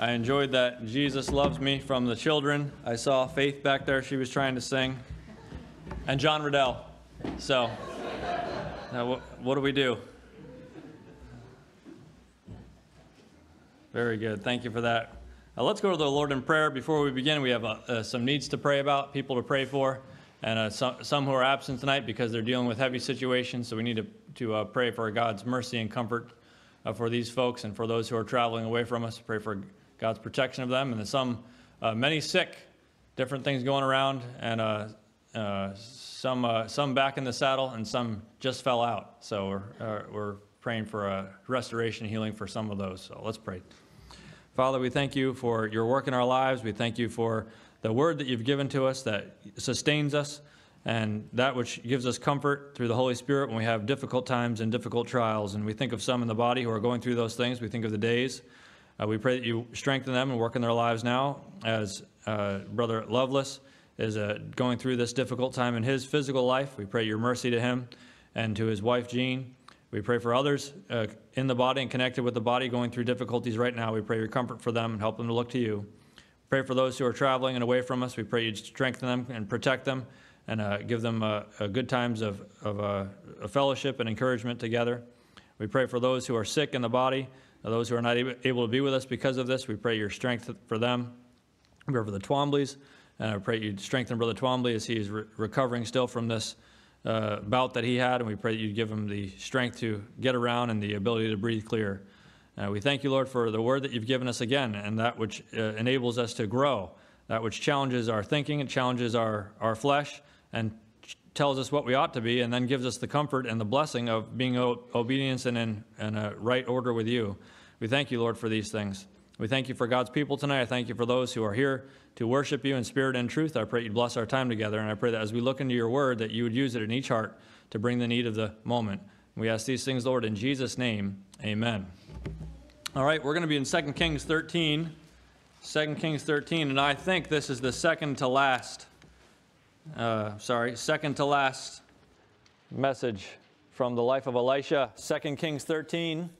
I enjoyed that Jesus loves me from the children. I saw Faith back there, she was trying to sing. And John Riddell. So, now what, do we do? Very good. Thank you for that. Uh, let's go to the Lord in prayer. Before we begin, we have uh, uh, some needs to pray about, people to pray for, and uh, some, some who are absent tonight because they're dealing with heavy situations. So we need to, to uh, pray for God's mercy and comfort uh, for these folks and for those who are traveling away from us. Pray for God's protection of them. And some, uh, many sick, different things going around, and uh, uh, some, some back in the saddle, and some just fell out. So we're, we're praying for a restoration healing for some of those. So let's pray. Father, we thank you for your work in our lives. We thank you for the word that you've given to us that sustains us and that which gives us comfort through the Holy Spirit when we have difficult times and difficult trials. And we think of some in the body who are going through those things. We think of the days. Uh, we pray that you strengthen them and work in their lives now as uh, Brother Lovelace is uh, going through this difficult time in his physical life. We pray your mercy to him and to his wife, Jean. We pray for others uh, in the body and connected with the body going through difficulties right now. We pray your comfort for them and help them to look to you. Pray for those who are traveling and away from us. We pray you strengthen them and protect them and uh, give them uh, good times of, of fellowship and encouragement together. We pray for those who are sick in the body, those who are not able to be with us because of this. We pray your strength for them. We pray for the Twombleys, and I pray you strengthen Brother Twombly as he is re- recovering still from this uh, bout that he had, and we pray that you give him the strength to get around and the ability to breathe clear. Uh, we thank you, Lord, for the word that you've given us again, and that which uh, enables us to grow, that which challenges our thinking it challenges our, our flesh, and tells us what we ought to be, and then gives us the comfort and the blessing of being o- obedience and in, in a right order with you. We thank you, Lord, for these things. We thank you for God's people tonight. I thank you for those who are here to worship you in spirit and truth. I pray you'd bless our time together. And I pray that as we look into your word, that you would use it in each heart to bring the need of the moment. We ask these things, Lord, in Jesus' name. Amen. All right, we're going to be in 2 Kings 13. 2 Kings 13, and I think this is the second to last, uh, sorry, second to last message from the life of Elisha. 2 Kings 13.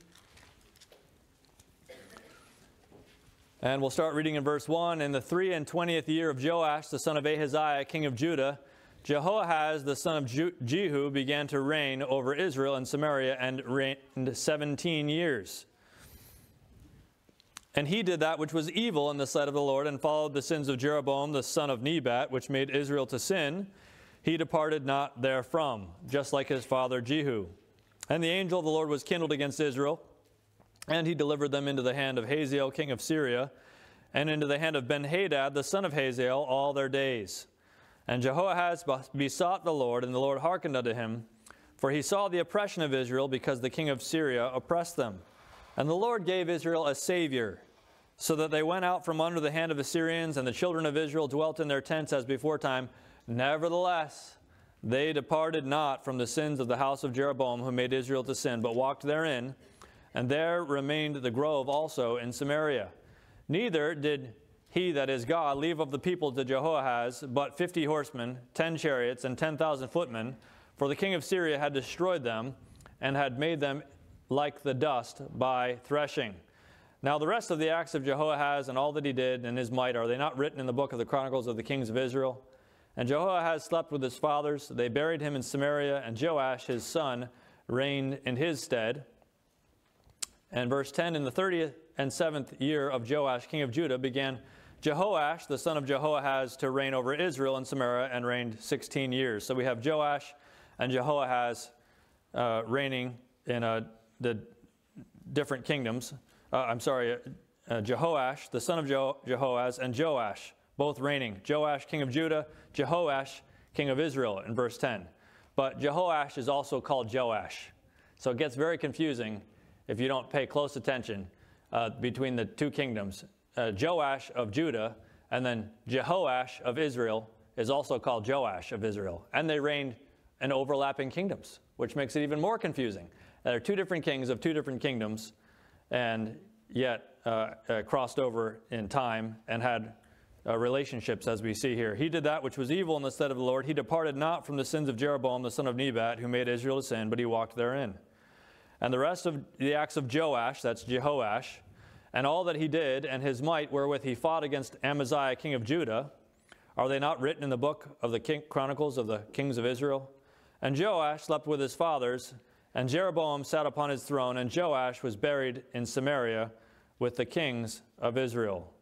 And we'll start reading in verse 1. In the three and twentieth year of Joash, the son of Ahaziah, king of Judah, Jehoahaz, the son of Jehu, began to reign over Israel and Samaria and reigned 17 years. And he did that which was evil in the sight of the Lord and followed the sins of Jeroboam, the son of Nebat, which made Israel to sin. He departed not therefrom, just like his father Jehu. And the angel of the Lord was kindled against Israel and he delivered them into the hand of Hazael, king of Syria, and into the hand of Benhadad, the son of Hazael, all their days. And Jehoahaz besought the Lord, and the Lord hearkened unto him, for he saw the oppression of Israel, because the king of Syria oppressed them. And the Lord gave Israel a Savior, so that they went out from under the hand of Assyrians, and the children of Israel dwelt in their tents as before time. Nevertheless, they departed not from the sins of the house of Jeroboam, who made Israel to sin, but walked therein and there remained the grove also in Samaria. Neither did he that is God leave of the people to Jehoahaz but fifty horsemen, ten chariots, and ten thousand footmen, for the king of Syria had destroyed them and had made them like the dust by threshing. Now, the rest of the acts of Jehoahaz and all that he did and his might, are they not written in the book of the Chronicles of the Kings of Israel? And Jehoahaz slept with his fathers. They buried him in Samaria, and Joash, his son, reigned in his stead. And verse 10 In the 30th and 7th year of Joash, king of Judah, began Jehoash, the son of Jehoahaz, to reign over Israel and Samaria and reigned 16 years. So we have Joash and Jehoahaz uh, reigning in uh, the different kingdoms. Uh, I'm sorry, uh, Jehoash, the son of Je- Jehoahaz, and Joash, both reigning. Joash, king of Judah, Jehoash, king of Israel, in verse 10. But Jehoash is also called Joash. So it gets very confusing if you don't pay close attention uh, between the two kingdoms. Uh, Joash of Judah and then Jehoash of Israel is also called Joash of Israel. And they reigned in overlapping kingdoms, which makes it even more confusing. There are two different kings of two different kingdoms, and yet uh, uh crossed over in time and had uh, relationships, as we see here. He did that which was evil in the sight of the Lord. He departed not from the sins of Jeroboam, the son of Nebat, who made Israel to sin, but he walked therein. And the rest of the acts of Joash, that's Jehoash, and all that he did, and his might wherewith he fought against Amaziah, king of Judah, are they not written in the book of the King, Chronicles of the kings of Israel? And Joash slept with his fathers, and Jeroboam sat upon his throne, and Joash was buried in Samaria with the kings of Israel.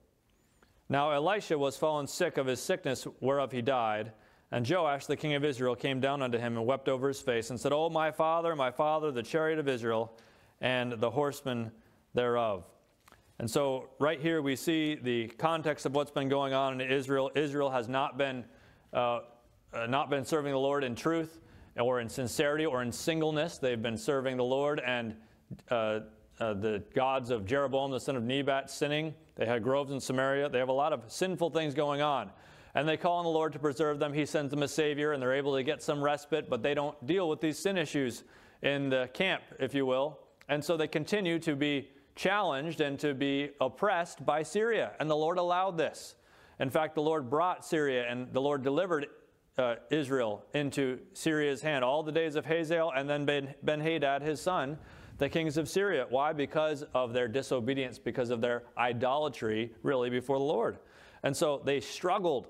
Now Elisha was fallen sick of his sickness whereof he died. And Joash the king of Israel came down unto him and wept over his face and said, O my father, my father, the chariot of Israel, and the horsemen thereof. And so, right here, we see the context of what's been going on in Israel. Israel has not been, uh, uh, not been serving the Lord in truth or in sincerity or in singleness. They've been serving the Lord and uh, uh the gods of Jeroboam, the son of Nebat, sinning. They had groves in Samaria. They have a lot of sinful things going on. And they call on the Lord to preserve them. He sends them a Savior, and they're able to get some respite, but they don't deal with these sin issues in the camp, if you will. And so they continue to be challenged and to be oppressed by Syria. And the Lord allowed this. In fact, the Lord brought Syria and the Lord delivered uh, Israel into Syria's hand all the days of Hazael and then Ben Hadad, his son, the kings of Syria. Why? Because of their disobedience, because of their idolatry, really, before the Lord. And so they struggled.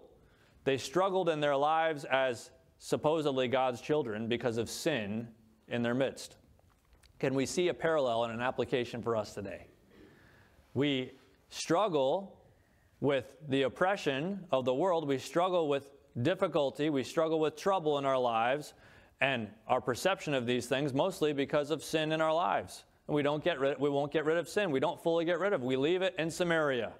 They struggled in their lives as supposedly God's children because of sin in their midst can we see a parallel and an application for us today? We struggle with the oppression of the world, we struggle with difficulty, we struggle with trouble in our lives, and our perception of these things mostly because of sin in our lives. And we don't get rid, we won't get rid of sin. We don't fully get rid of. We leave it in Samaria,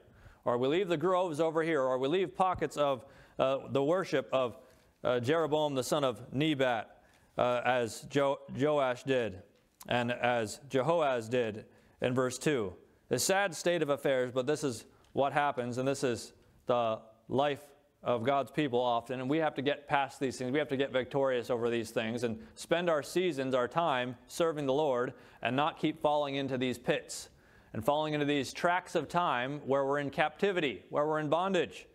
or we leave the groves over here, or we leave pockets of uh, the worship of uh, Jeroboam the son of Nebat, uh, as jo- Joash did and as Jehoahaz did in verse 2. A sad state of affairs, but this is what happens, and this is the life of God's people often, and we have to get past these things. We have to get victorious over these things and spend our seasons, our time serving the Lord, and not keep falling into these pits and falling into these tracks of time where we're in captivity, where we're in bondage.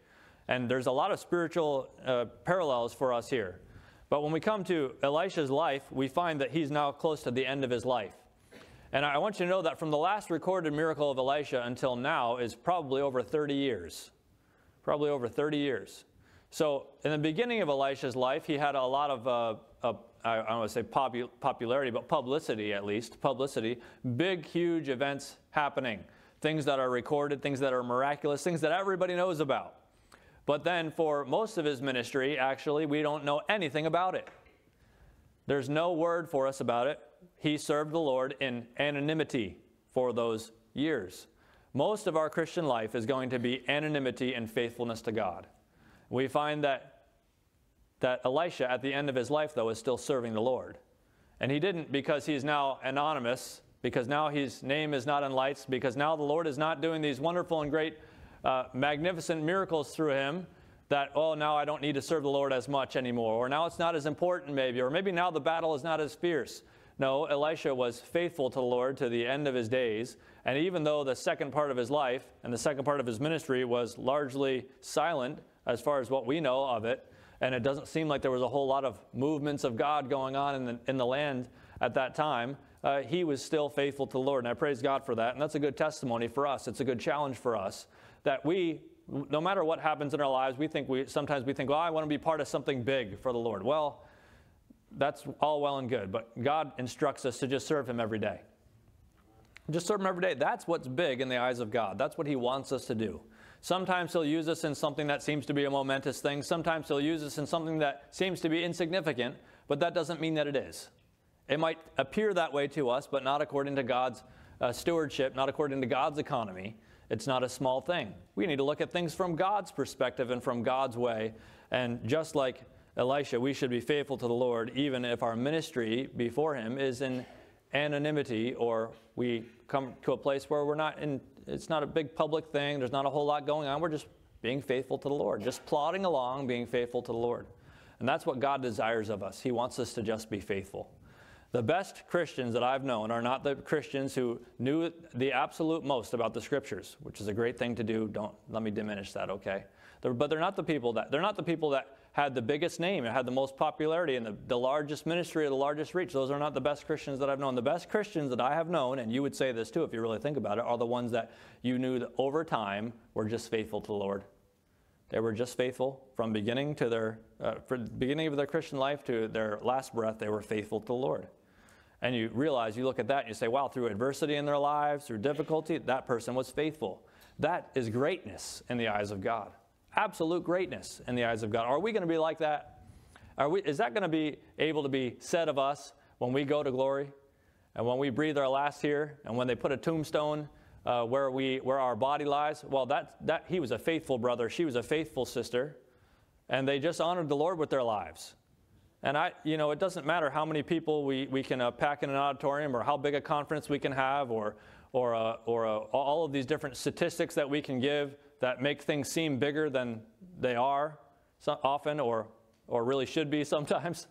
And there's a lot of spiritual uh, parallels for us here. But when we come to Elisha's life, we find that he's now close to the end of his life. And I want you to know that from the last recorded miracle of Elisha until now is probably over 30 years. Probably over 30 years. So, in the beginning of Elisha's life, he had a lot of, uh, uh, I don't want to say popu- popularity, but publicity at least, publicity. Big, huge events happening. Things that are recorded, things that are miraculous, things that everybody knows about. But then for most of his ministry, actually, we don't know anything about it. There's no word for us about it. He served the Lord in anonymity for those years. Most of our Christian life is going to be anonymity and faithfulness to God. We find that, that Elisha, at the end of his life, though, is still serving the Lord. And he didn't because he's now anonymous, because now his name is not in lights, because now the Lord is not doing these wonderful and great uh, magnificent miracles through him that, oh, now I don't need to serve the Lord as much anymore, or now it's not as important, maybe, or maybe now the battle is not as fierce. No, Elisha was faithful to the Lord to the end of his days. And even though the second part of his life and the second part of his ministry was largely silent as far as what we know of it, and it doesn't seem like there was a whole lot of movements of God going on in the, in the land at that time, uh, he was still faithful to the Lord. And I praise God for that. And that's a good testimony for us. It's a good challenge for us that we, no matter what happens in our lives, we think we sometimes we think, well, I want to be part of something big for the Lord. Well, that's all well and good, but God instructs us to just serve Him every day. Just serve Him every day. That's what's big in the eyes of God. That's what He wants us to do. Sometimes He'll use us in something that seems to be a momentous thing. Sometimes He'll use us in something that seems to be insignificant, but that doesn't mean that it is. It might appear that way to us, but not according to God's uh, stewardship, not according to God's economy. It's not a small thing. We need to look at things from God's perspective and from God's way. And just like Elisha, we should be faithful to the Lord, even if our ministry before Him is in anonymity or we come to a place where we're not in, it's not a big public thing, there's not a whole lot going on. We're just being faithful to the Lord, just plodding along, being faithful to the Lord. And that's what God desires of us. He wants us to just be faithful. The best Christians that I've known are not the Christians who knew the absolute most about the scriptures, which is a great thing to do. Don't let me diminish that, okay? They're, but they're not the people that they're not the people that had the biggest name, it had the most popularity, and the, the largest ministry or the largest reach. Those are not the best Christians that I've known. The best Christians that I have known, and you would say this too if you really think about it, are the ones that you knew that over time were just faithful to the Lord. They were just faithful from beginning to their, uh, from the beginning of their Christian life to their last breath, they were faithful to the Lord. And you realize, you look at that and you say, wow, through adversity in their lives, through difficulty, that person was faithful. That is greatness in the eyes of God. Absolute greatness in the eyes of God. Are we going to be like that? Are we, is that going to be able to be said of us when we go to glory? And when we breathe our last here, and when they put a tombstone uh, where, we, where our body lies, well, that, that, he was a faithful brother, she was a faithful sister, and they just honored the Lord with their lives. And I, you know, it doesn't matter how many people we, we can uh, pack in an auditorium or how big a conference we can have or, or, uh, or uh, all of these different statistics that we can give that make things seem bigger than they are so often or, or really should be sometimes.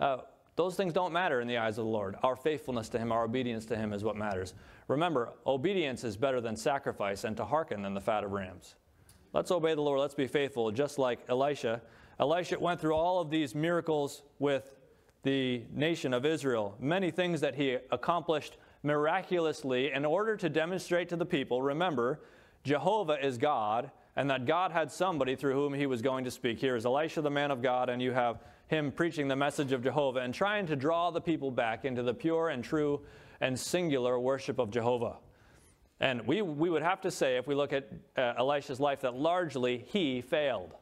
Uh, those things don't matter in the eyes of the Lord. Our faithfulness to Him, our obedience to Him is what matters. Remember, obedience is better than sacrifice and to hearken than the fat of rams. Let's obey the Lord. Let's be faithful, just like Elisha Elisha went through all of these miracles with the nation of Israel, many things that he accomplished miraculously in order to demonstrate to the people remember, Jehovah is God, and that God had somebody through whom he was going to speak. Here is Elisha, the man of God, and you have him preaching the message of Jehovah and trying to draw the people back into the pure and true and singular worship of Jehovah. And we, we would have to say, if we look at uh, Elisha's life, that largely he failed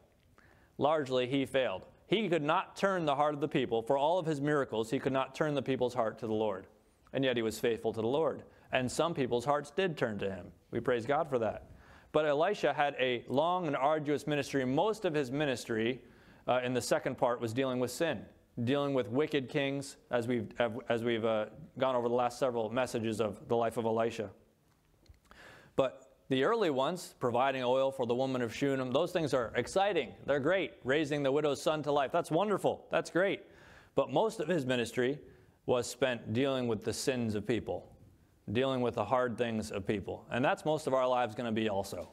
largely he failed. He could not turn the heart of the people. For all of his miracles, he could not turn the people's heart to the Lord. And yet he was faithful to the Lord. And some people's hearts did turn to him. We praise God for that. But Elisha had a long and arduous ministry. Most of his ministry uh, in the second part was dealing with sin, dealing with wicked kings, as we've, as we've uh, gone over the last several messages of the life of Elisha. But the early ones, providing oil for the woman of Shunem, those things are exciting. They're great. Raising the widow's son to life, that's wonderful. That's great. But most of his ministry was spent dealing with the sins of people, dealing with the hard things of people. And that's most of our lives going to be also.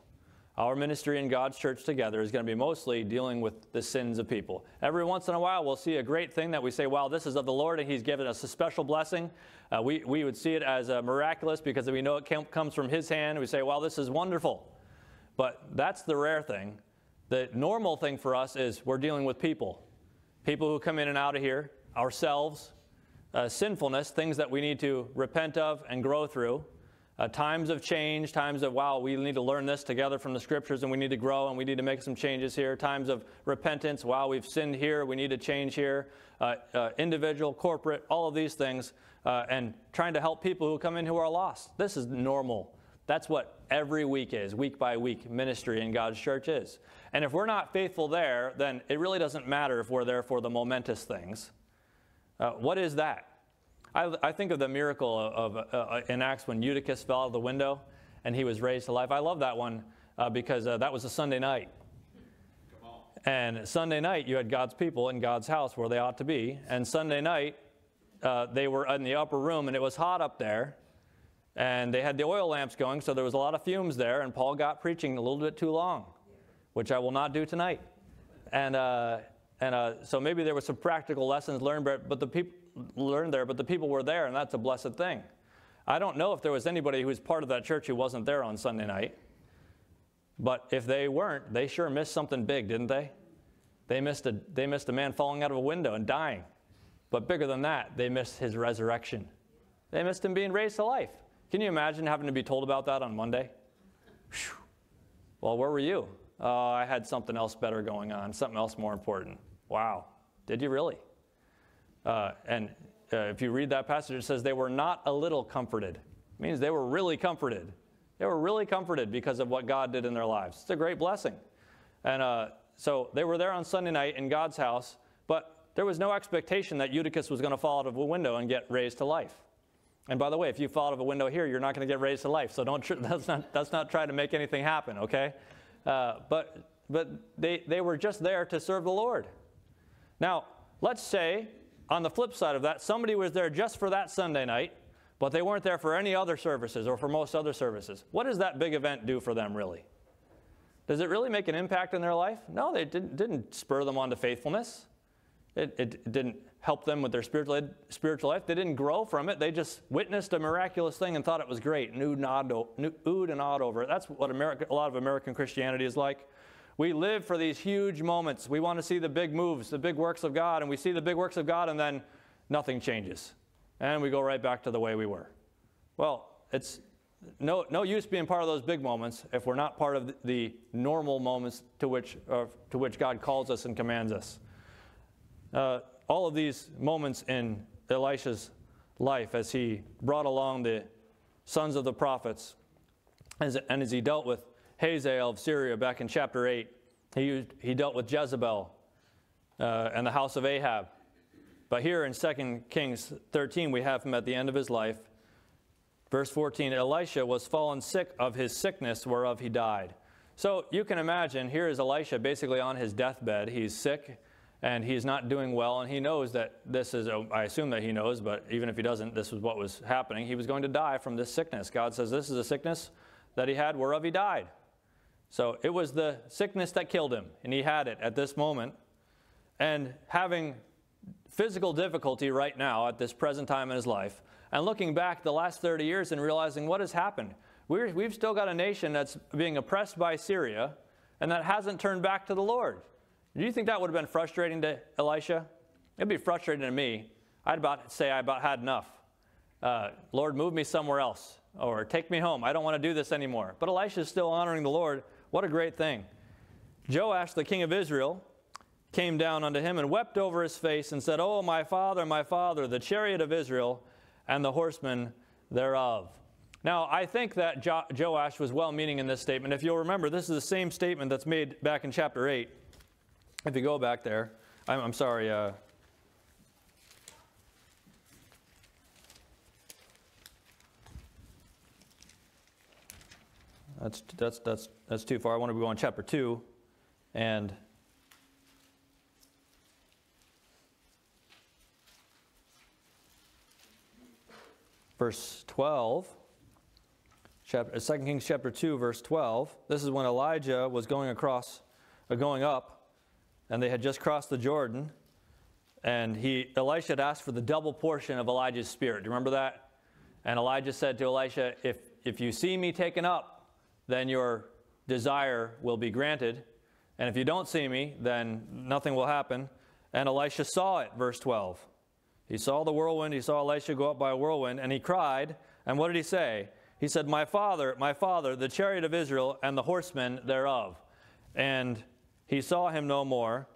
Our ministry in God's church together is going to be mostly dealing with the sins of people. Every once in a while, we'll see a great thing that we say, wow, this is of the Lord, and He's given us a special blessing. Uh, we, we would see it as uh, miraculous because we know it came, comes from His hand. We say, wow, this is wonderful. But that's the rare thing. The normal thing for us is we're dealing with people people who come in and out of here, ourselves, uh, sinfulness, things that we need to repent of and grow through. Uh, times of change, times of, wow, we need to learn this together from the scriptures and we need to grow and we need to make some changes here. Times of repentance, wow, we've sinned here, we need to change here. Uh, uh, individual, corporate, all of these things. Uh, and trying to help people who come in who are lost. This is normal. That's what every week is, week by week ministry in God's church is. And if we're not faithful there, then it really doesn't matter if we're there for the momentous things. Uh, what is that? I, I think of the miracle of, of uh, in Acts when Eutychus fell out of the window and he was raised to life. I love that one uh, because uh, that was a Sunday night. And Sunday night, you had God's people in God's house where they ought to be. And Sunday night, uh, they were in the upper room and it was hot up there. And they had the oil lamps going, so there was a lot of fumes there. And Paul got preaching a little bit too long, which I will not do tonight. And, and uh, so maybe there were some practical lessons learned, but, but the people learned there, but the people were there, and that's a blessed thing. I don't know if there was anybody who was part of that church who wasn't there on Sunday night. But if they weren't, they sure missed something big, didn't they? They missed a, they missed a man falling out of a window and dying. But bigger than that, they missed his resurrection. They missed him being raised to life. Can you imagine having to be told about that on Monday? Whew. Well, where were you? Uh, I had something else better going on, something else more important. Wow. Did you really? Uh, and uh, if you read that passage, it says they were not a little comforted. It means they were really comforted. They were really comforted because of what God did in their lives. It's a great blessing. And uh, so they were there on Sunday night in God's house, but there was no expectation that Eutychus was going to fall out of a window and get raised to life. And by the way, if you fall out of a window here, you're not going to get raised to life. So don't that's not that's not trying to make anything happen, okay? Uh, but but they they were just there to serve the Lord. Now let's say on the flip side of that, somebody was there just for that Sunday night, but they weren't there for any other services or for most other services. What does that big event do for them, really? Does it really make an impact in their life? No, they didn't, didn't spur them on to faithfulness. It, it, didn't help them with their spiritual, spiritual life. They didn't grow from it. They just witnessed a miraculous thing and thought it was great and oohed and awed, oohed and awed over it. That's what America, a lot of American Christianity is like. We live for these huge moments. We want to see the big moves, the big works of God, and we see the big works of God, and then nothing changes. And we go right back to the way we were. Well, it's no, no use being part of those big moments if we're not part of the normal moments to which, to which God calls us and commands us. Uh, all of these moments in Elisha's life as he brought along the sons of the prophets as, and as he dealt with Hazael of Syria back in chapter 8, he, used, he dealt with Jezebel uh, and the house of Ahab. But here in 2 Kings 13, we have him at the end of his life Verse 14 Elisha was fallen sick of his sickness whereof he died. So you can imagine, here is Elisha basically on his deathbed. He's sick and he's not doing well, and he knows that this is, I assume that he knows, but even if he doesn't, this was what was happening. He was going to die from this sickness. God says this is a sickness that he had whereof he died. So it was the sickness that killed him, and he had it at this moment. And having physical difficulty right now at this present time in his life, and looking back the last 30 years and realizing what has happened. we we've still got a nation that's being oppressed by Syria and that hasn't turned back to the Lord. Do you think that would have been frustrating to Elisha? It'd be frustrating to me. I'd about say I about had enough. Uh, Lord, move me somewhere else or take me home. I don't want to do this anymore. But Elisha is still honoring the Lord. What a great thing. Joash, the king of Israel, came down unto him and wept over his face and said, Oh, my father, my father, the chariot of Israel and the horsemen thereof. Now, I think that jo- Joash was well meaning in this statement. If you'll remember, this is the same statement that's made back in chapter 8. If you go back there, I'm, I'm sorry. Uh, that's, that's, that's, that's too far. I want to go on chapter 2 and verse 12. Chapter, 2 Kings chapter 2, verse 12. This is when Elijah was going across, uh, going up, and they had just crossed the Jordan. And he, Elisha had asked for the double portion of Elijah's spirit. Do you remember that? And Elijah said to Elisha, if, if you see me taken up, then your desire will be granted. And if you don't see me, then nothing will happen. And Elisha saw it, verse 12. He saw the whirlwind, he saw Elisha go up by a whirlwind, and he cried. And what did he say? He said, My father, my father, the chariot of Israel and the horsemen thereof. And he saw him no more.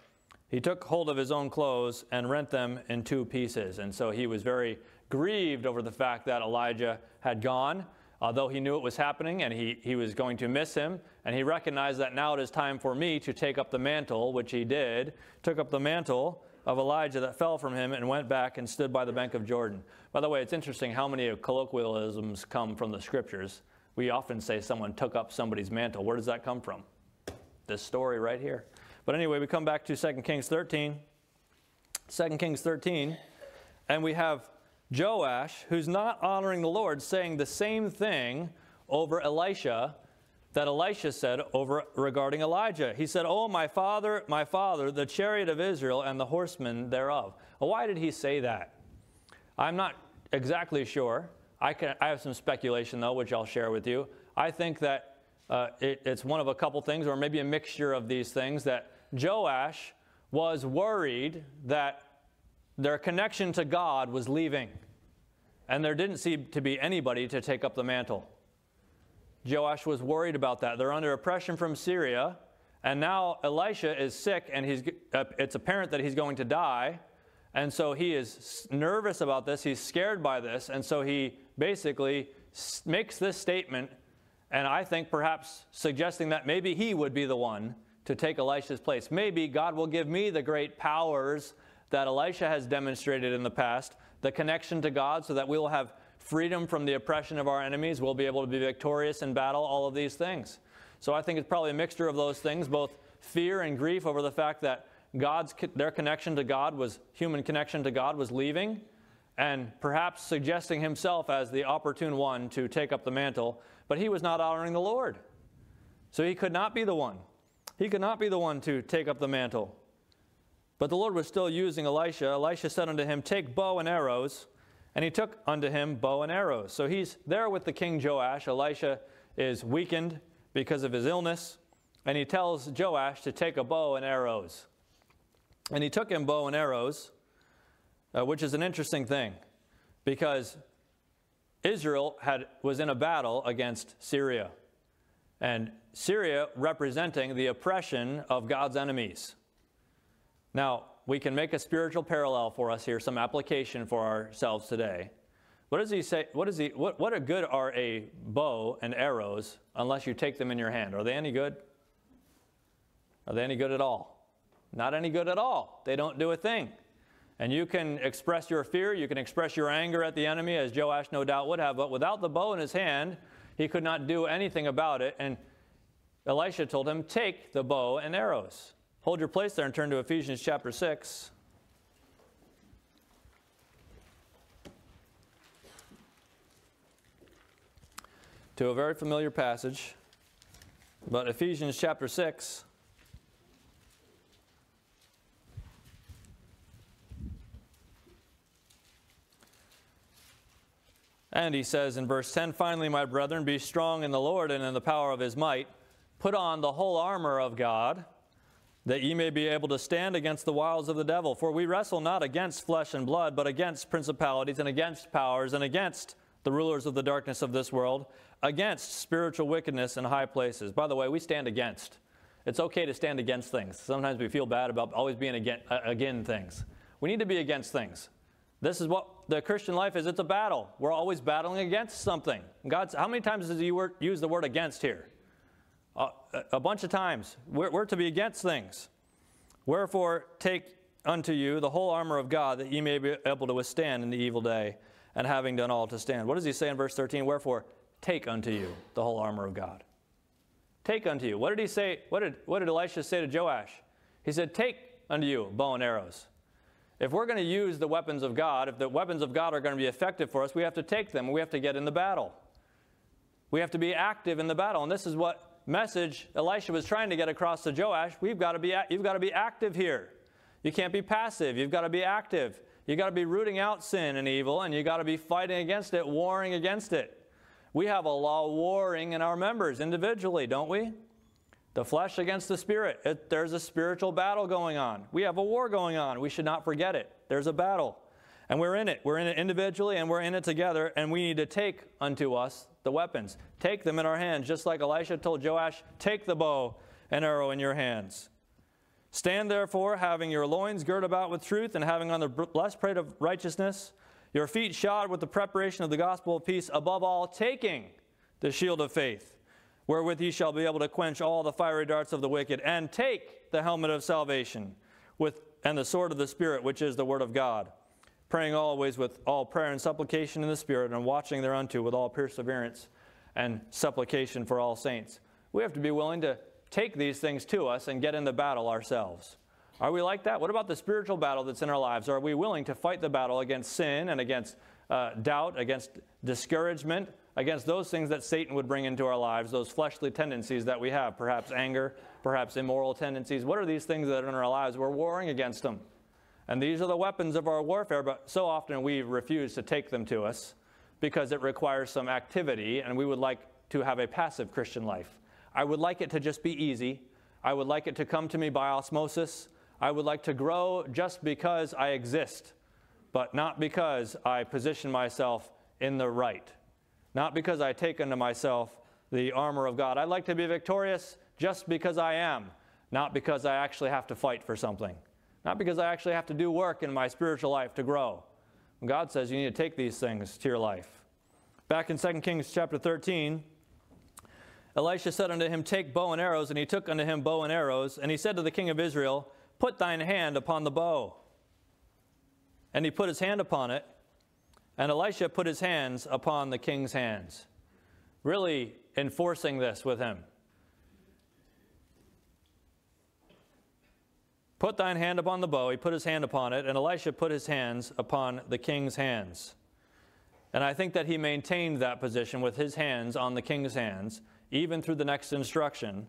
He took hold of his own clothes and rent them in two pieces. And so he was very grieved over the fact that Elijah had gone, although he knew it was happening and he, he was going to miss him. And he recognized that now it is time for me to take up the mantle, which he did, took up the mantle of Elijah that fell from him and went back and stood by the bank of Jordan. By the way, it's interesting how many colloquialisms come from the scriptures. We often say someone took up somebody's mantle. Where does that come from? This story right here. But anyway, we come back to 2 Kings 13. 2 Kings 13, and we have Joash, who's not honoring the Lord, saying the same thing over Elisha that Elisha said over regarding Elijah. He said, Oh, my father, my father, the chariot of Israel and the horsemen thereof. Why did he say that? I'm not exactly sure. I, can, I have some speculation, though, which I'll share with you. I think that uh, it, it's one of a couple things, or maybe a mixture of these things, that Joash was worried that their connection to God was leaving, and there didn't seem to be anybody to take up the mantle. Joash was worried about that. They're under oppression from Syria, and now Elisha is sick, and he's, uh, it's apparent that he's going to die. And so he is nervous about this. He's scared by this. And so he basically makes this statement, and I think perhaps suggesting that maybe he would be the one to take Elisha's place. Maybe God will give me the great powers that Elisha has demonstrated in the past, the connection to God, so that we will have freedom from the oppression of our enemies. We'll be able to be victorious in battle, all of these things. So I think it's probably a mixture of those things, both fear and grief over the fact that God's their connection to God was human connection to God was leaving and perhaps suggesting himself as the opportune one to take up the mantle, but he was not honoring the Lord. So he could not be the one. He could not be the one to take up the mantle. But the Lord was still using Elisha. Elisha said unto him, Take bow and arrows. And he took unto him bow and arrows. So he's there with the king Joash. Elisha is weakened because of his illness. And he tells Joash to take a bow and arrows. And he took him bow and arrows, uh, which is an interesting thing because Israel had, was in a battle against Syria. And Syria representing the oppression of God's enemies. Now, we can make a spiritual parallel for us here, some application for ourselves today. What does he say? What is he? What, what good are a bow and arrows unless you take them in your hand? Are they any good? Are they any good at all? Not any good at all. They don't do a thing. And you can express your fear, you can express your anger at the enemy, as Joash no doubt would have, but without the bow in his hand, he could not do anything about it. And Elisha told him, Take the bow and arrows. Hold your place there and turn to Ephesians chapter 6. To a very familiar passage, but Ephesians chapter 6. And he says in verse 10 Finally, my brethren, be strong in the Lord and in the power of his might. Put on the whole armor of God, that ye may be able to stand against the wiles of the devil. For we wrestle not against flesh and blood, but against principalities and against powers and against the rulers of the darkness of this world, against spiritual wickedness in high places. By the way, we stand against. It's okay to stand against things. Sometimes we feel bad about always being against, uh, again things. We need to be against things. This is what the Christian life is. It's a battle. We're always battling against something. God's, how many times does He use the word against here? A bunch of times. We're, we're to be against things. Wherefore, take unto you the whole armor of God, that ye may be able to withstand in the evil day, and having done all to stand. What does he say in verse 13? Wherefore, take unto you the whole armor of God. Take unto you. What did he say? What did, what did Elisha say to Joash? He said, Take unto you bow and arrows. If we're going to use the weapons of God, if the weapons of God are going to be effective for us, we have to take them. We have to get in the battle. We have to be active in the battle. And this is what message Elisha was trying to get across to Joash. We've got to be, you've got to be active here. You can't be passive. You've got to be active. You've got to be rooting out sin and evil, and you've got to be fighting against it, warring against it. We have a law warring in our members individually, don't we? The flesh against the spirit. It, there's a spiritual battle going on. We have a war going on. We should not forget it. There's a battle. And we're in it. We're in it individually and we're in it together, and we need to take unto us the weapons. Take them in our hands, just like Elisha told Joash, take the bow and arrow in your hands. Stand therefore, having your loins girt about with truth, and having on the breastplate of righteousness, your feet shod with the preparation of the gospel of peace, above all, taking the shield of faith wherewith ye shall be able to quench all the fiery darts of the wicked, and take the helmet of salvation with, and the sword of the Spirit, which is the word of God, praying always with all prayer and supplication in the Spirit, and watching thereunto with all perseverance and supplication for all saints. We have to be willing to take these things to us and get in the battle ourselves. Are we like that? What about the spiritual battle that's in our lives? Are we willing to fight the battle against sin and against uh, doubt, against discouragement, against those things that Satan would bring into our lives, those fleshly tendencies that we have, perhaps anger, perhaps immoral tendencies. What are these things that are in our lives? We're warring against them. And these are the weapons of our warfare, but so often we refuse to take them to us because it requires some activity, and we would like to have a passive Christian life. I would like it to just be easy. I would like it to come to me by osmosis. I would like to grow just because I exist, but not because I position myself in the right not because I take unto myself the armor of God. I'd like to be victorious just because I am, not because I actually have to fight for something, not because I actually have to do work in my spiritual life to grow. God says you need to take these things to your life. Back in 2 Kings chapter 13, Elisha said unto him, Take bow and arrows. And he took unto him bow and arrows. And he said to the king of Israel, Put thine hand upon the bow. And he put his hand upon it, and Elisha put his hands upon the king's hands, really enforcing this with him. Put thine hand upon the bow. He put his hand upon it, and Elisha put his hands upon the king's hands. And I think that he maintained that position with his hands on the king's hands, even through the next instruction,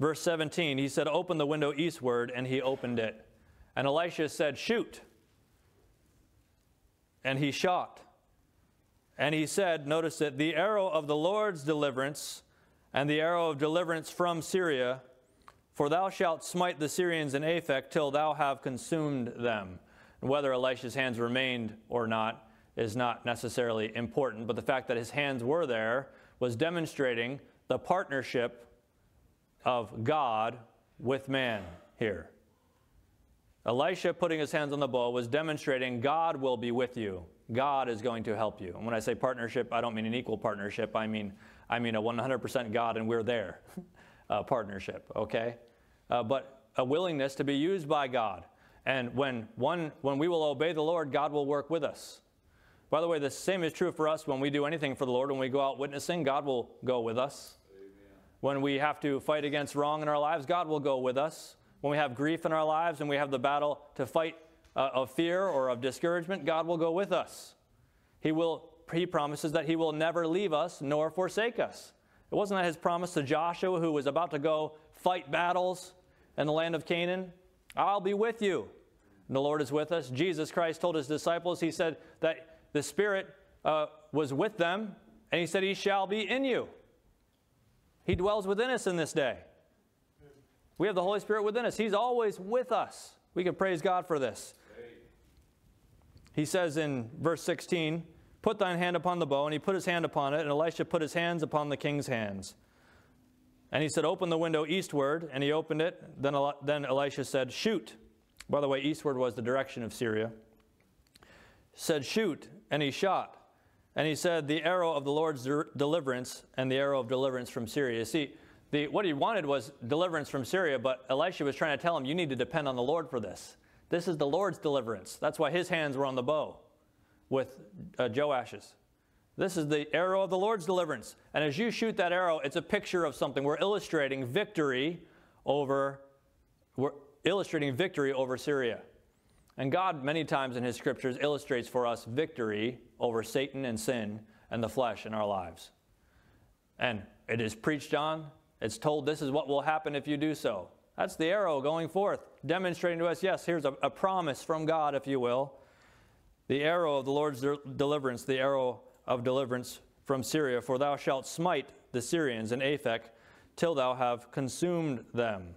Verse 17, he said, Open the window eastward, and he opened it. And Elisha said, Shoot. And he shot. And he said, Notice it, the arrow of the Lord's deliverance and the arrow of deliverance from Syria, for thou shalt smite the Syrians in Aphek till thou have consumed them. And whether Elisha's hands remained or not is not necessarily important, but the fact that his hands were there was demonstrating the partnership of God with man here. Elisha putting his hands on the bow was demonstrating God will be with you. God is going to help you. And when I say partnership, I don't mean an equal partnership. I mean I mean a 100% God and we're there uh, partnership. Okay, uh, but a willingness to be used by God. And when one when we will obey the Lord, God will work with us. By the way, the same is true for us when we do anything for the Lord. When we go out witnessing, God will go with us. Amen. When we have to fight against wrong in our lives, God will go with us when we have grief in our lives and we have the battle to fight uh, of fear or of discouragement, God will go with us. He will he promises that he will never leave us nor forsake us. It wasn't that his promise to Joshua who was about to go fight battles in the land of Canaan, I'll be with you. And the Lord is with us. Jesus Christ told his disciples, he said that the Spirit uh, was with them, and he said, He shall be in you. He dwells within us in this day. We have the Holy Spirit within us. He's always with us. We can praise God for this. He says in verse 16, Put thine hand upon the bow, and he put his hand upon it, and Elisha put his hands upon the king's hands. And he said, Open the window eastward, and he opened it. Then, then Elisha said, Shoot. By the way, eastward was the direction of Syria. Said, Shoot, and he shot. And he said, The arrow of the Lord's deliverance, and the arrow of deliverance from Syria. See, the, what he wanted was deliverance from Syria, but Elisha was trying to tell him, you need to depend on the Lord for this. This is the Lord's deliverance. That's why his hands were on the bow with uh, Joash's. This is the arrow of the Lord's deliverance. And as you shoot that arrow, it's a picture of something. We're illustrating victory over, we're illustrating victory over Syria. And God, many times in his scriptures, illustrates for us victory over Satan and sin and the flesh in our lives. And it is preached on, it's told this is what will happen if you do so. That's the arrow going forth, demonstrating to us, yes, here's a, a promise from God, if you will. The arrow of the Lord's de- deliverance, the arrow of deliverance from Syria, for thou shalt smite the Syrians in Aphek till thou have consumed them.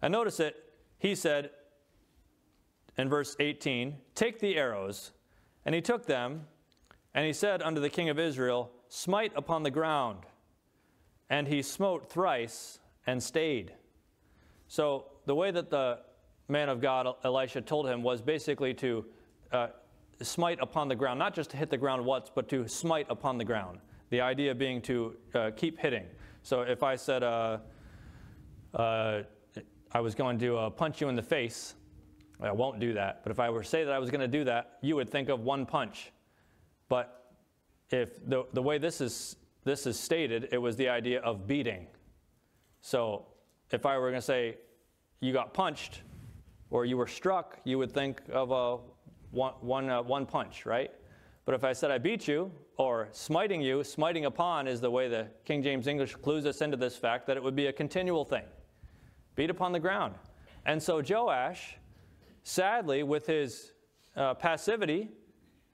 And notice it, he said in verse 18, Take the arrows. And he took them, and he said unto the king of Israel, Smite upon the ground. And he smote thrice and stayed. So the way that the man of God, Elisha, told him was basically to uh, smite upon the ground, not just to hit the ground once, but to smite upon the ground. The idea being to uh, keep hitting. So if I said uh, uh I was going to uh, punch you in the face, I won't do that. But if I were to say that I was going to do that, you would think of one punch. But if the, the way this is this is stated, it was the idea of beating. So if I were going to say you got punched or you were struck, you would think of a one, one, uh, one punch, right? But if I said I beat you or smiting you, smiting upon is the way the King James English clues us into this fact that it would be a continual thing. Beat upon the ground. And so Joash, sadly, with his uh, passivity,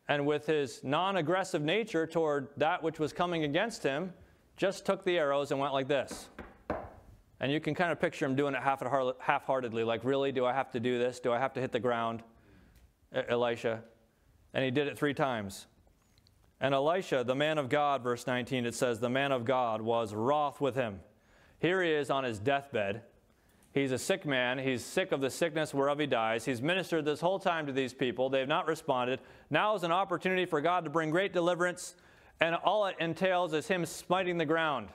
and with his non aggressive nature toward that which was coming against him, just took the arrows and went like this. And you can kind of picture him doing it half heartedly, like, really, do I have to do this? Do I have to hit the ground? Elisha. And he did it three times. And Elisha, the man of God, verse 19, it says, the man of God was wroth with him. Here he is on his deathbed. He's a sick man. He's sick of the sickness whereof he dies. He's ministered this whole time to these people. They've not responded. Now is an opportunity for God to bring great deliverance, and all it entails is him smiting the ground.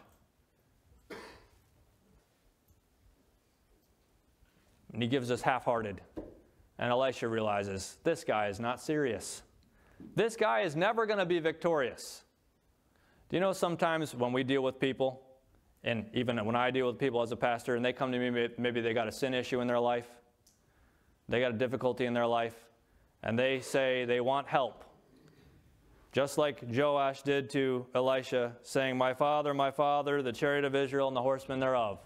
And he gives us half hearted. And Elisha realizes this guy is not serious. This guy is never going to be victorious. Do you know sometimes when we deal with people, and even when I deal with people as a pastor and they come to me, maybe they got a sin issue in their life, they got a difficulty in their life, and they say they want help. Just like Joash did to Elisha, saying, My father, my father, the chariot of Israel and the horsemen thereof.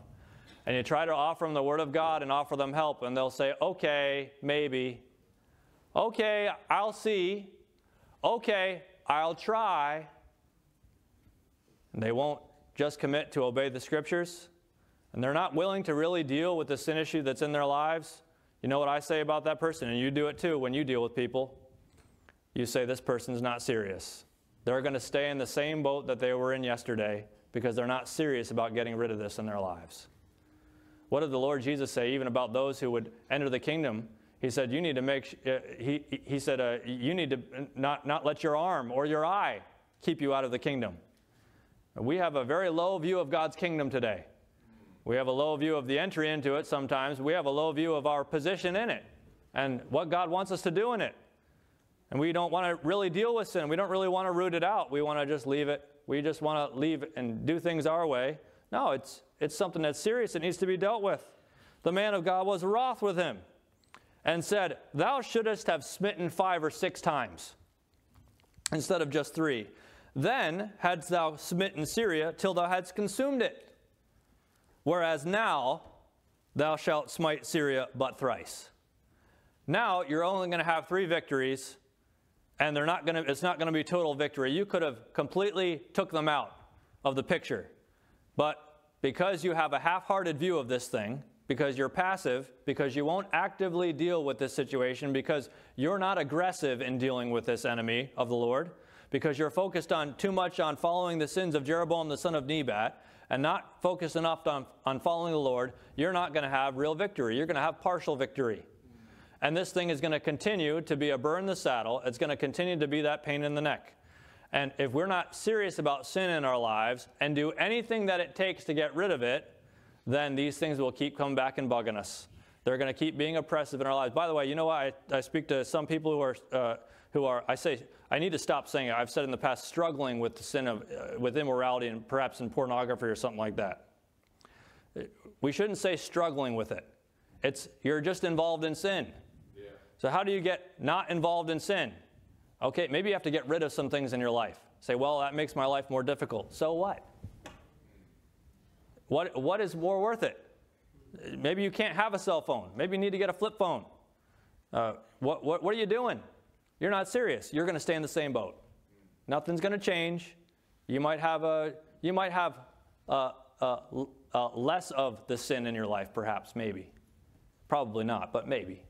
And you try to offer them the Word of God and offer them help, and they'll say, okay, maybe. Okay, I'll see. Okay, I'll try. And they won't just commit to obey the Scriptures. And they're not willing to really deal with the sin issue that's in their lives. You know what I say about that person? And you do it too when you deal with people. You say, this person's not serious. They're going to stay in the same boat that they were in yesterday because they're not serious about getting rid of this in their lives. What did the Lord Jesus say even about those who would enter the kingdom? He said, you need to make, uh, he, he said, uh, you need to not, not let your arm or your eye keep you out of the kingdom. We have a very low view of God's kingdom today. We have a low view of the entry into it sometimes. We have a low view of our position in it and what God wants us to do in it. And we don't want to really deal with sin. We don't really want to root it out. We want to just leave it. We just want to leave and do things our way. No, it's, it's something that's serious. It needs to be dealt with. The man of God was wroth with him and said, Thou shouldest have smitten five or six times instead of just three. Then hadst thou smitten Syria till thou hadst consumed it. Whereas now thou shalt smite Syria but thrice. Now you're only going to have three victories and they're not going to, it's not going to be total victory. You could have completely took them out of the picture. But because you have a half-hearted view of this thing, because you're passive, because you won't actively deal with this situation, because you're not aggressive in dealing with this enemy of the Lord, because you're focused on too much on following the sins of Jeroboam the son of Nebat, and not focused enough on, on following the Lord, you're not going to have real victory. You're going to have partial victory. And this thing is going to continue to be a burr in the saddle. It's going to continue to be that pain in the neck. And if we're not serious about sin in our lives and do anything that it takes to get rid of it, then these things will keep coming back and bugging us. They're going to keep being oppressive in our lives. By the way, you know what? I, I speak to some people who are, uh, who are, I say, I need to stop saying it. I've said in the past, struggling with the sin of, uh, with immorality and perhaps in pornography or something like that. We shouldn't say struggling with it. It's, you're just involved in sin. So, how do you get not involved in sin? Okay, maybe you have to get rid of some things in your life. Say, well, that makes my life more difficult. So what? What, what is more worth it? Maybe you can't have a cell phone. Maybe you need to get a flip phone. Uh, what, what, what are you doing? You're not serious. You're going to stay in the same boat. Nothing's going to change. You might have, a, you might have uh, uh, uh, less of the sin in your life, perhaps, maybe. Probably not, but maybe.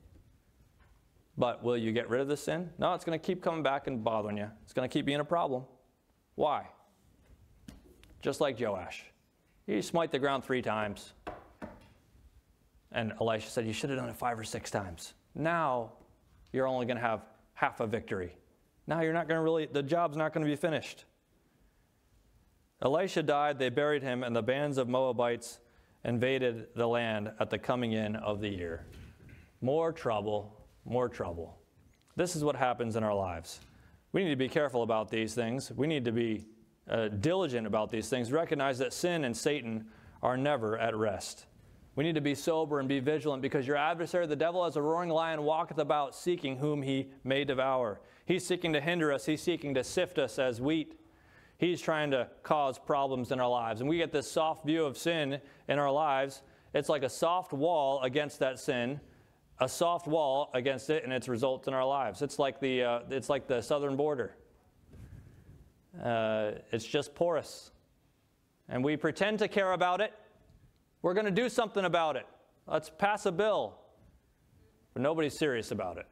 But will you get rid of the sin? No, it's going to keep coming back and bothering you. It's going to keep being a problem. Why? Just like Joash. He smite the ground three times. And Elisha said, You should have done it five or six times. Now you're only going to have half a victory. Now you're not going to really, the job's not going to be finished. Elisha died, they buried him, and the bands of Moabites invaded the land at the coming in of the year. More trouble, more trouble. This is what happens in our lives. We need to be careful about these things. We need to be uh, diligent about these things. Recognize that sin and Satan are never at rest. We need to be sober and be vigilant because your adversary, the devil, as a roaring lion, walketh about seeking whom he may devour. He's seeking to hinder us, he's seeking to sift us as wheat. He's trying to cause problems in our lives. And we get this soft view of sin in our lives. It's like a soft wall against that sin a soft wall against it and its results in our lives. It's like the, uh, it's like the southern border. Uh, it's just porous. And we pretend to care about it. We're going to do something about it. Let's pass a bill. But nobody's serious about it,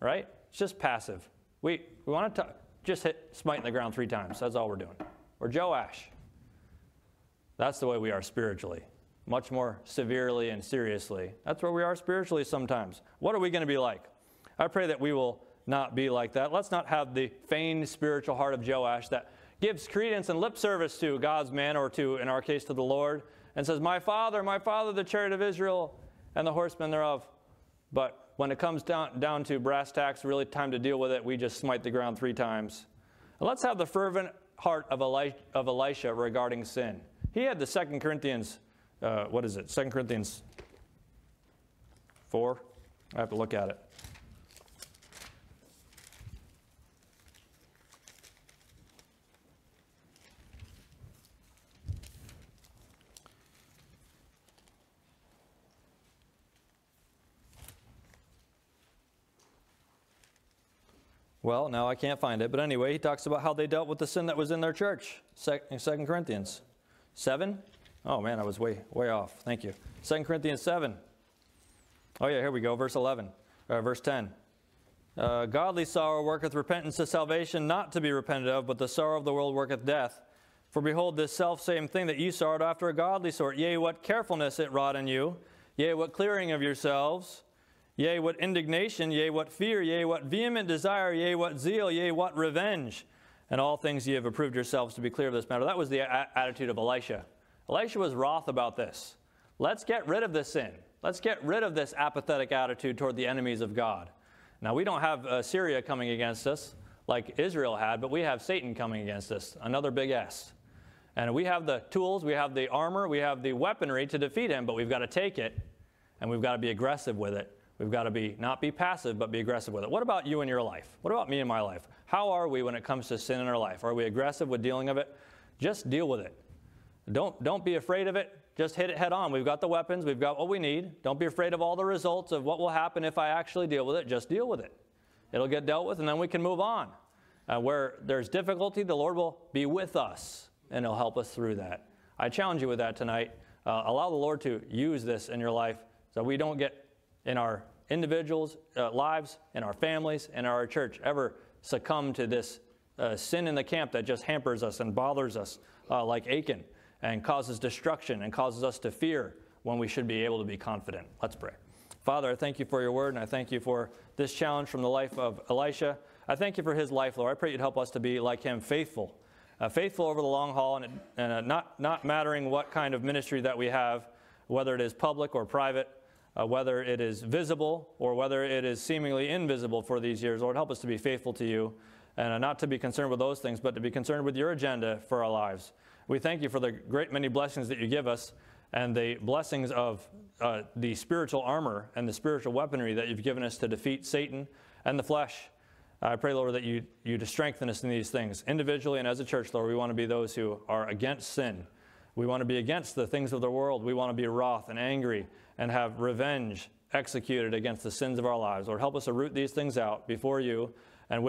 right? It's just passive. We, we want to just hit smite in the ground three times. That's all we're doing. Or Joash. That's the way we are spiritually much more severely and seriously. That's where we are spiritually sometimes. What are we going to be like? I pray that we will not be like that. Let's not have the feigned spiritual heart of Joash that gives credence and lip service to God's man, or to, in our case, to the Lord, and says, My father, my father, the chariot of Israel, and the horsemen thereof. But when it comes down, down to brass tacks, really time to deal with it, we just smite the ground three times. And let's have the fervent heart of, of Elisha regarding sin. He had the Second Corinthians uh, what is it? 2 Corinthians 4. I have to look at it. Well, now I can't find it. But anyway, he talks about how they dealt with the sin that was in their church. Second Corinthians 7. Oh man, I was way way off. Thank you. 2 Corinthians 7. Oh yeah, here we go, verse 11, uh, verse 10. Uh, godly sorrow worketh repentance to salvation, not to be repented of, but the sorrow of the world worketh death. For behold, this self same thing that ye sorrowed after a godly sort, yea, what carefulness it wrought in you, yea, what clearing of yourselves, yea, what indignation, yea, what fear, yea, what vehement desire, yea, what zeal, yea, what revenge. And all things ye have approved yourselves to be clear of this matter. That was the attitude of Elisha. Elisha was wroth about this. Let's get rid of this sin. Let's get rid of this apathetic attitude toward the enemies of God. Now, we don't have uh, Syria coming against us like Israel had, but we have Satan coming against us, another big S. And we have the tools, we have the armor, we have the weaponry to defeat him, but we've got to take it and we've got to be aggressive with it. We've got to be not be passive, but be aggressive with it. What about you in your life? What about me in my life? How are we when it comes to sin in our life? Are we aggressive with dealing of it? Just deal with it. Don't, don't be afraid of it. Just hit it head on. We've got the weapons, we've got what we need. Don't be afraid of all the results of what will happen if I actually deal with it. Just deal with it. It'll get dealt with, and then we can move on. Uh, where there's difficulty, the Lord will be with us, and He'll help us through that. I challenge you with that tonight. Uh, allow the Lord to use this in your life so we don't get in our individuals' uh, lives, in our families, in our church ever succumb to this uh, sin in the camp that just hampers us and bothers us uh, like Achan and causes destruction and causes us to fear when we should be able to be confident. Let's pray. Father, I thank you for your word, and I thank you for this challenge from the life of Elisha. I thank you for his life, Lord. I pray you'd help us to be like him, faithful, uh, faithful over the long haul, and, and uh, not, not mattering what kind of ministry that we have, whether it is public or private, uh, whether it is visible or whether it is seemingly invisible for these years. Lord, help us to be faithful to you and uh, not to be concerned with those things, but to be concerned with your agenda for our lives. We thank you for the great many blessings that you give us and the blessings of uh, the spiritual armor and the spiritual weaponry that you've given us to defeat Satan and the flesh. I pray, Lord, that you, you to strengthen us in these things. Individually and as a church, Lord, we want to be those who are against sin. We want to be against the things of the world. We want to be wroth and angry and have revenge executed against the sins of our lives. Lord, help us to root these things out before you and with